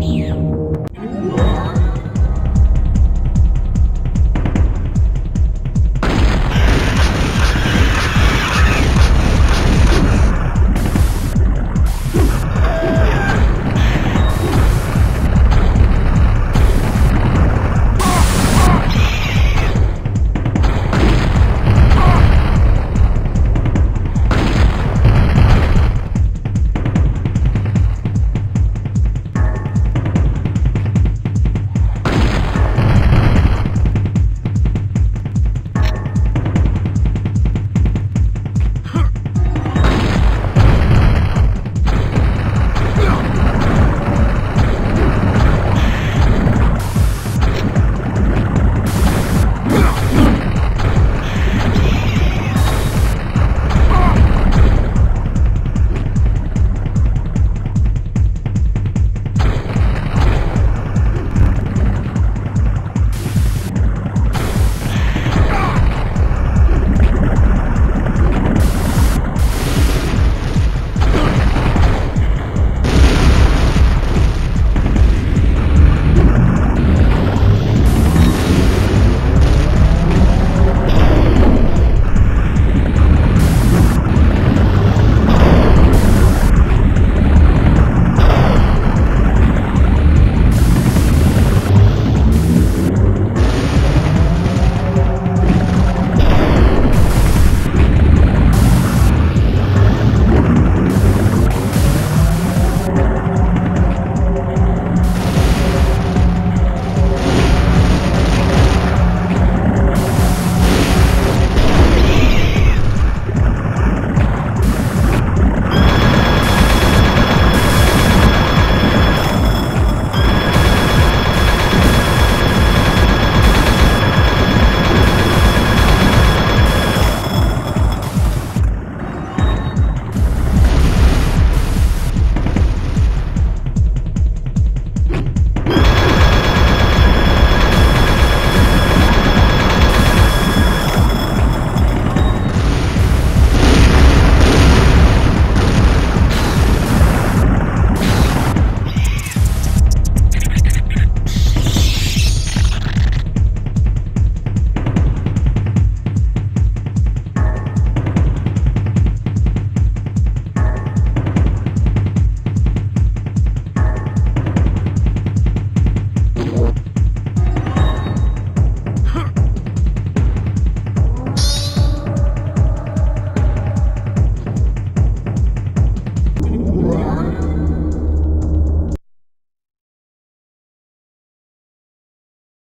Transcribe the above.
Meow.